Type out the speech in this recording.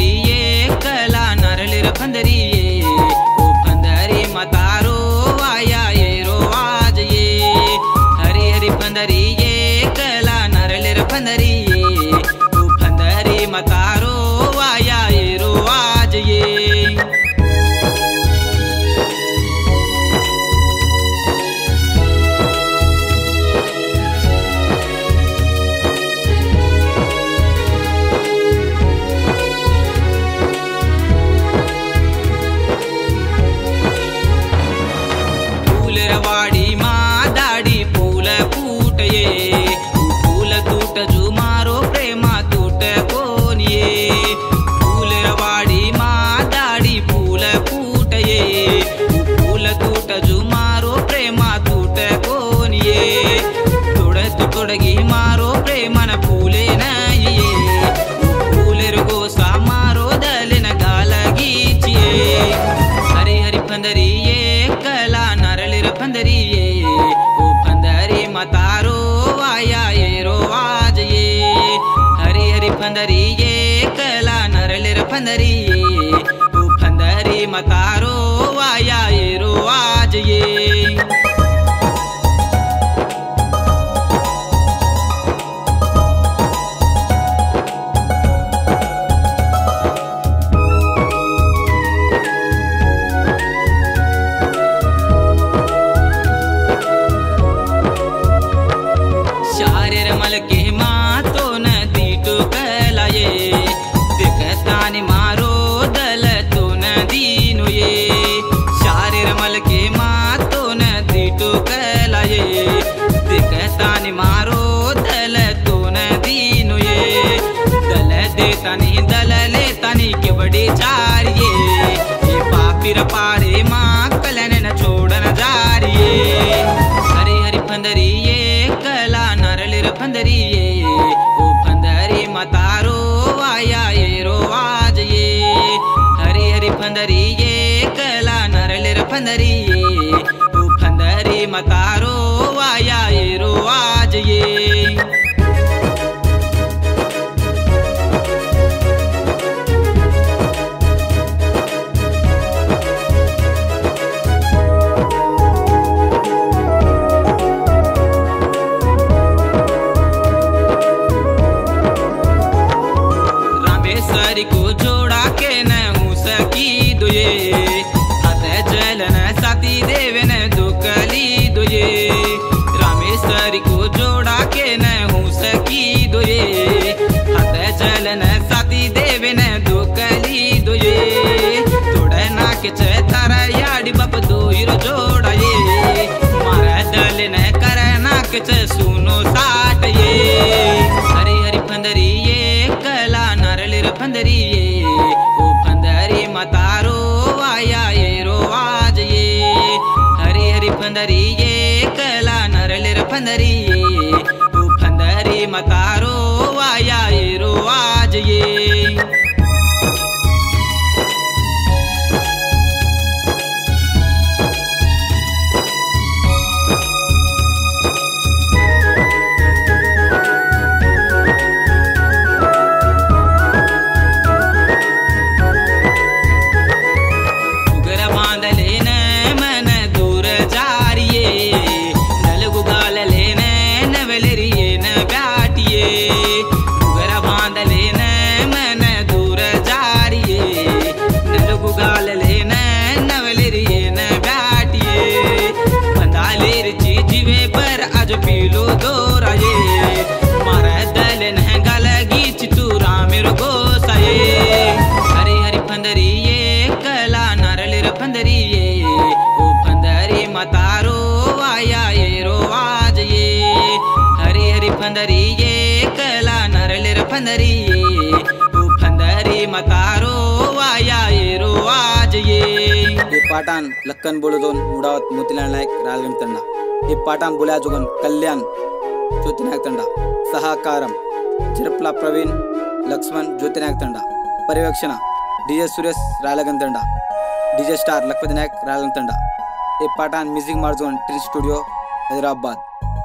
ये कला नरलिर फंदरिये ओ फंदरी मतारो आया ये, रो आज ये। हरी हरी फंदरिये कला नरलिर फंदरिये ओ फंदरी मतारो फूल तूट जू मारो प्रेमा तूट कोण ये तोडत तोडगी मारो प्रेमन फूले नाही ये फूल गोसा मारो दलिन गालगीचिये हरी हरी फंदरी ये कला नरलिर फंदरी ये ओ फंदरी मतारो आया ये रो आज ये हरी आज देतानी दल लेतानी के बड़ी चारिये। ये पापिर पारे माँ कलन न छोड़न जारिये। हरी हरी फंदरी ये कला नरलिर फंदरी ये। ओ फंदरी मतारो आया ये रो आज ये। हरी हरी फंदरी ये कला नरलिर फंदरी ये। ओ फंदरी मतारो आया ये रो आज ये। सकी दुए हाथ जलन सती न दुकली दुए। तोड़े ना के याडी बप दो हिरो ये मारा दल न कर ना सुनो ये हरी हरी फंदरी ये कला नरलिर फंदरी ये ओ फंदरी मतारो आया रो आज ये। हरी हरी फंदरी ये कला नरलिर फंदरी बैठिए। गंदरिये कला नरलिर फंदरिये फंदरी मतारो वाया येरो आज ये पाटान लक्कन बोलो दोन मुडावत मोतीलाल नायक रालगंज तंडा हे पाटान बोल्या जोगन कल्याण ज्योतिनायक तंडा सहाकारम जिरपला प्रवीण लक्ष्मण ज्योतिनायक तंडा पर्यवेक्षण DJ Suresh Ralgan Tanda DJ star Lakhpat Nayak Ralganj Tanda हे पाटान म्युझिक मार्जोन ट्रिल स्टुडिओ हैदराबाद